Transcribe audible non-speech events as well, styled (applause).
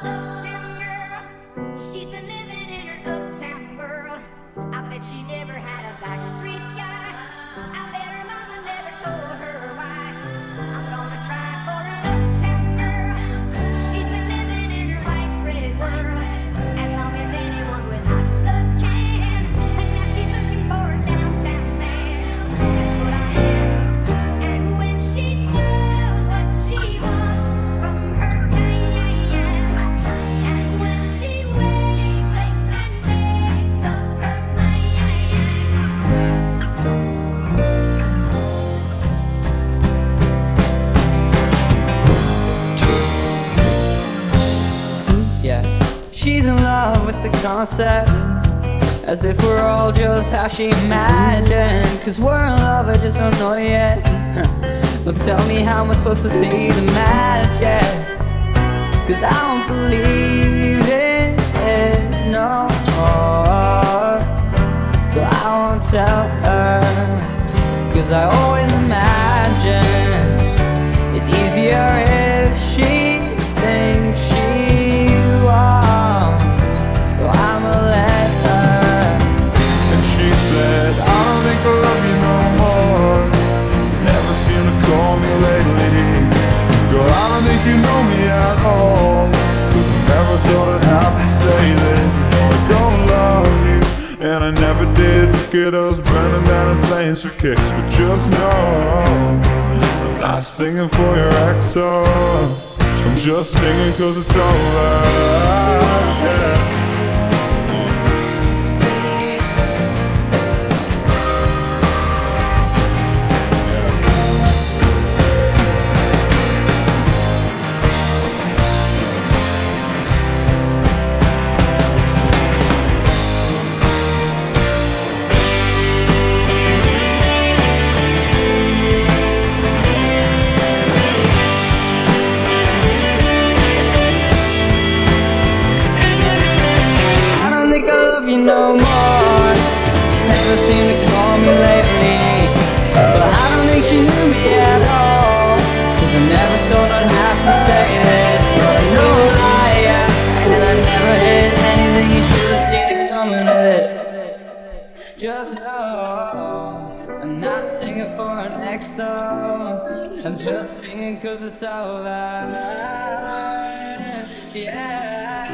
oh concept As if we're all just how she imagined. Cause we're in love, I just don't know yet. (laughs) Don't tell me how I'm supposed to see the magic. Cause I don't believe it no. More But I won't tell her Cause I always imagine look at us burning down in flames for kicks. But just know, I'm not singing for your ex. oh. I'm just singing cause it's over. Yeah. No more. Never seem to call me lately But I don't think she knew me at all. Cause I never thought I'd have to say this But I know a liar And I never did anything you to see it coming to this. Just know I'm not singing for an ex though. I'm just singing cause it's over. Yeah,